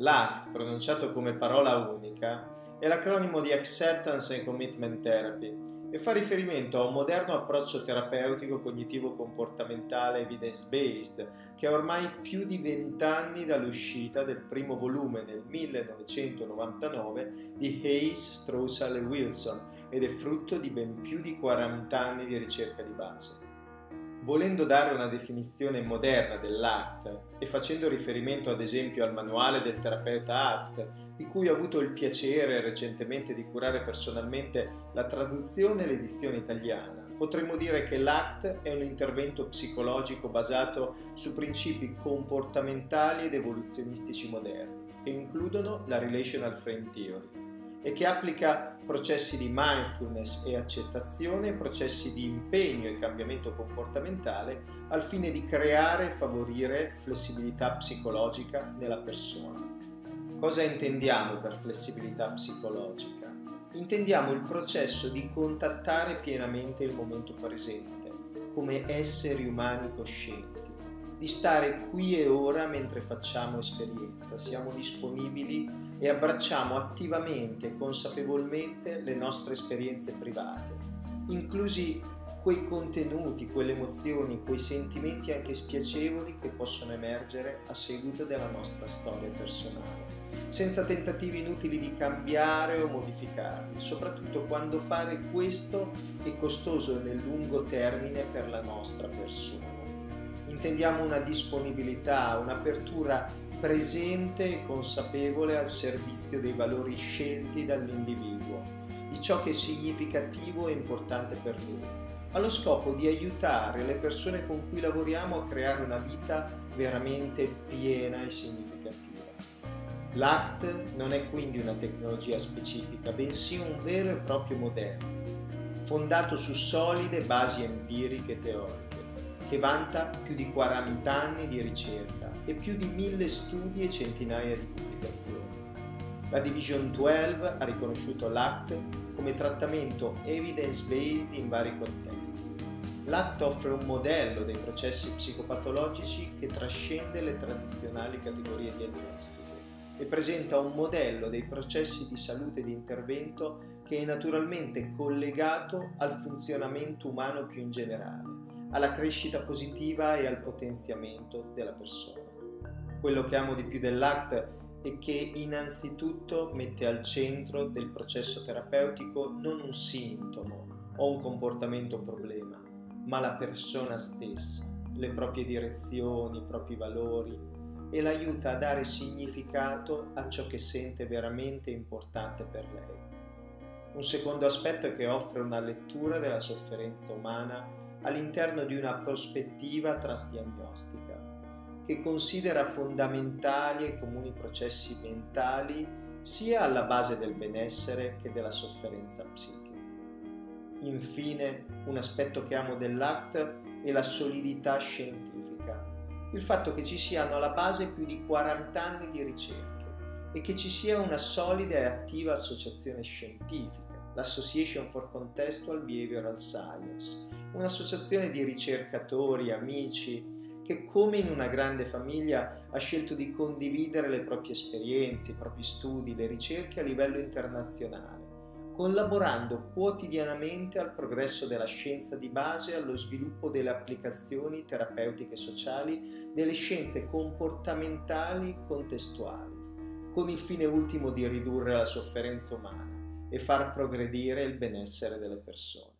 L'ACT, pronunciato come parola unica, è l'acronimo di Acceptance and Commitment Therapy e fa riferimento a un moderno approccio terapeutico cognitivo-comportamentale evidence-based che ha ormai più di vent'anni dall'uscita del primo volume nel 1999 di Hayes, Strossal e Wilson ed è frutto di ben più di 40 anni di ricerca di base. Volendo dare una definizione moderna dell'ACT e facendo riferimento ad esempio al manuale del terapeuta ACT, di cui ho avuto il piacere recentemente di curare personalmente la traduzione e l'edizione italiana, potremmo dire che l'ACT è un intervento psicologico basato su principi comportamentali ed evoluzionistici moderni, che includono la Relational Frame Theory e che applica processi di mindfulness e accettazione, processi di impegno e cambiamento comportamentale al fine di creare e favorire flessibilità psicologica nella persona. Cosa intendiamo per flessibilità psicologica? Intendiamo il processo di contattare pienamente il momento presente, come esseri umani coscienti di stare qui e ora mentre facciamo esperienza, siamo disponibili e abbracciamo attivamente e consapevolmente le nostre esperienze private, inclusi quei contenuti, quelle emozioni, quei sentimenti anche spiacevoli che possono emergere a seguito della nostra storia personale, senza tentativi inutili di cambiare o modificarli, soprattutto quando fare questo è costoso nel lungo termine per la nostra persona intendiamo una disponibilità, un'apertura presente e consapevole al servizio dei valori scelti dall'individuo, di ciò che è significativo e importante per lui, allo scopo di aiutare le persone con cui lavoriamo a creare una vita veramente piena e significativa. L'ACT non è quindi una tecnologia specifica, bensì un vero e proprio modello, fondato su solide basi empiriche e teoriche che vanta più di 40 anni di ricerca e più di mille studi e centinaia di pubblicazioni. La Division 12 ha riconosciuto l'ACT come trattamento evidence-based in vari contesti. L'ACT offre un modello dei processi psicopatologici che trascende le tradizionali categorie diagnostiche e presenta un modello dei processi di salute e di intervento che è naturalmente collegato al funzionamento umano più in generale alla crescita positiva e al potenziamento della persona. Quello che amo di più dell'ACT è che innanzitutto mette al centro del processo terapeutico non un sintomo o un comportamento o problema, ma la persona stessa, le proprie direzioni, i propri valori e l'aiuta a dare significato a ciò che sente veramente importante per lei. Un secondo aspetto è che offre una lettura della sofferenza umana all'interno di una prospettiva trasdiagnostica che considera fondamentali e comuni processi mentali sia alla base del benessere che della sofferenza psichica. Infine, un aspetto che amo dell'ACT è la solidità scientifica, il fatto che ci siano alla base più di 40 anni di ricerche e che ci sia una solida e attiva associazione scientifica, l'Association for Contextual Behavioral Science, un'associazione di ricercatori, amici, che come in una grande famiglia ha scelto di condividere le proprie esperienze, i propri studi, le ricerche a livello internazionale, collaborando quotidianamente al progresso della scienza di base e allo sviluppo delle applicazioni terapeutiche sociali delle scienze comportamentali contestuali, con il fine ultimo di ridurre la sofferenza umana e far progredire il benessere delle persone.